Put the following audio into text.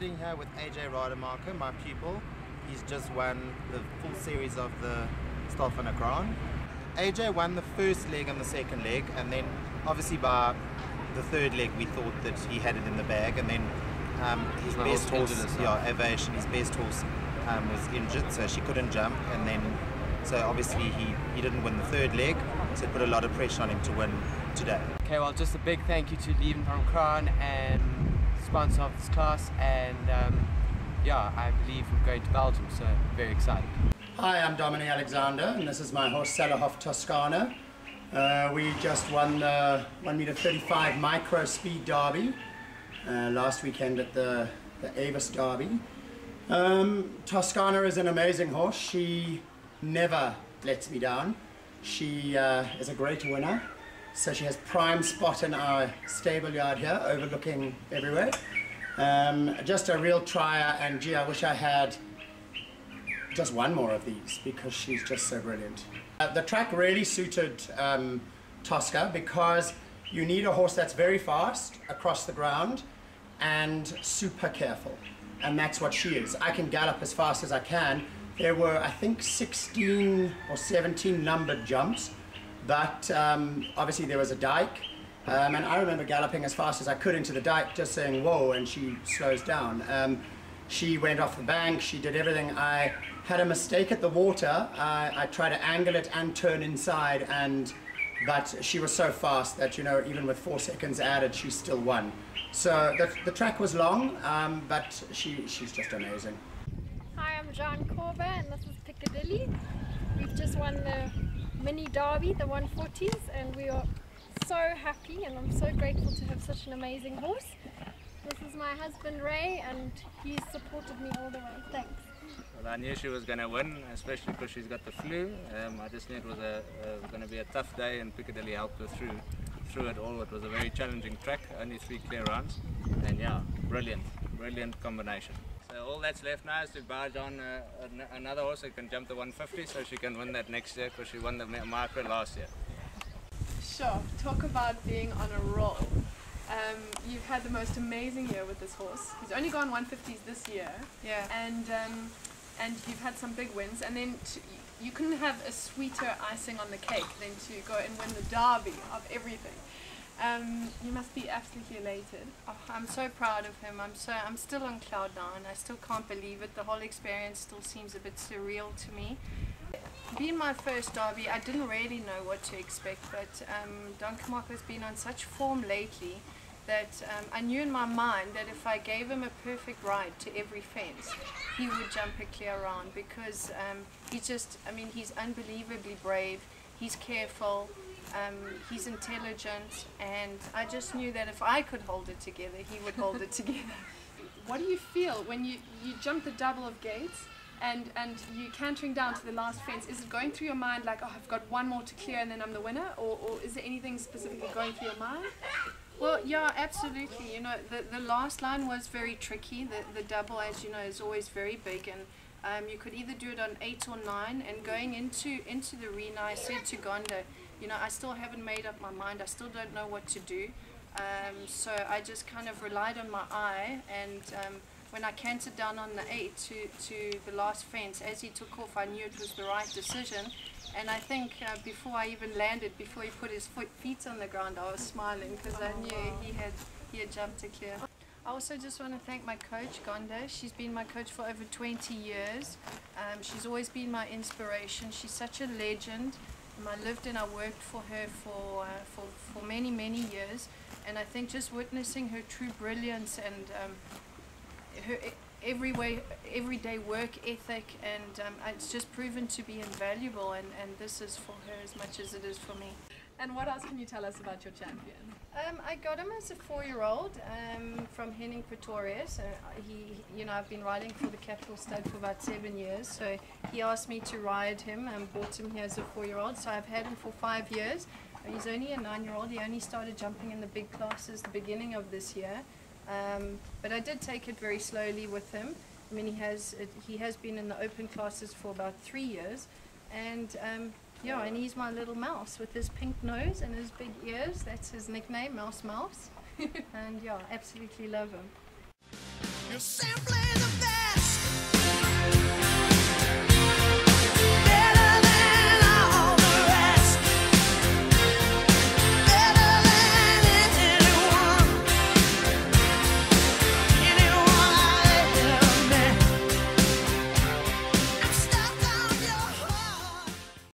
Rademacher, my pupil. He's just won the full series of the Stal van Decraen. AJ won the first leg and the second leg, and then obviously by the third leg we thought that he had it in the bag, and then um, his best horse yeah, Aviation, his best horse um, was injured, so she couldn't jump, and then so obviously he, he didn't win the third leg, so it put a lot of pressure on him to win today. Okay, well, just a big thank you to Leven from Crown and sponsor of this class, and um, yeah, I believe we're going to Belgium, so very excited. Hi, I'm Dominic Alexander, and this is my horse Salahoff Toscana. Uh, we just won the 1 meter 35 micro speed derby uh, last weekend at the, the Avis Derby. Um, Toscana is an amazing horse. She never lets me down. She uh, is a great winner. So she has prime spot in our stable yard here, overlooking everywhere. Um, just a real trier, and gee, I wish I had just one more of these because she's just so brilliant. Uh, the track really suited um, Tosca because you need a horse that's very fast across the ground and super careful. And that's what she is. I can gallop as fast as I can. There were, I think, 16 or 17 numbered jumps, but um, obviously there was a dike. Um, and I remember galloping as fast as I could into the dike, just saying, whoa, and she slows down. Um, she went off the bank, she did everything. I had a mistake at the water. I, I tried to angle it and turn inside, and but she was so fast that, you know, even with four seconds added, she still won. So the, the track was long, um, but she, she's just amazing. Hi, I'm John Corber and this is Piccadilly. We've just won the mini derby, the 140s, and we are so happy and I'm so grateful to have such an amazing horse. This is my husband Ray and he's supported me all the way. Thanks. Well, I knew she was going to win, especially because she's got the flu. Um, I just knew it was going to be a tough day, and Piccadilly helped her through through it all. It was a very challenging track, only three clear runs. and yeah, brilliant, brilliant combination. So all that's left now is to barge on uh, an- another horse that can jump the 150, so she can win that next year, because she won the mi- micro last year. Sure, talk about being on a roll. Um, you've had the most amazing year with this horse. He's only gone 150s this year. Yeah. And um, and you've had some big wins. And then to, you couldn't have a sweeter icing on the cake than to go and win the derby of everything. Um, you must be absolutely elated. Oh, I'm so proud of him. I'm so I'm still on cloud nine. I still can't believe it. The whole experience still seems a bit surreal to me. Being my first derby, I didn't really know what to expect, but um, Don Kamako has been on such form lately that um, I knew in my mind that if I gave him a perfect ride to every fence, he would jump a clear round because um, he's just, I mean, he's unbelievably brave, he's careful, um, he's intelligent, and I just knew that if I could hold it together, he would hold it together. What do you feel when you, you jump the double of gates and, and you cantering down to the last fence? Is it going through your mind like, oh, I've got one more to clear and then I'm the winner? Or, or is there anything specifically going through your mind? Well, yeah, absolutely. You know, the, the last line was very tricky. The, the double, as you know, is always very big, and um, you could either do it on eight or nine. And going into into the arena, I said to Gonda, you know, I still haven't made up my mind. I still don't know what to do. Um, so I just kind of relied on my eye, and um, when I cantered down on the eight to, to the last fence, as he took off, I knew it was the right decision. And I think uh, before I even landed, before he put his foot, feet on the ground, I was smiling because I knew he had he had jumped to clear. I also just want to thank my coach, Gonda. She's been my coach for over 20 years. Um, she's always been my inspiration. She's such a legend. Um, I lived and I worked for her for, uh, for, for many, many years. And I think just witnessing her true brilliance and um, her every way, everyday work ethic, and um, it's just proven to be invaluable. And, and this is for her as much as it is for me. And what else can you tell us about your champion? Um, I got him as a four-year-old um, from Henning Pretoria. So he, you know, I've been riding for the Capital Stud for about seven years. So he asked me to ride him and bought him here as a four-year-old. So I've had him for five years. He's only a nine-year-old. He only started jumping in the big classes the beginning of this year. Um, but I did take it very slowly with him. I mean, he has it, he has been in the open classes for about three years, and um, yeah, and he's my little mouse with his pink nose and his big ears. That's his nickname, Mouse Mouse. and yeah, absolutely love him.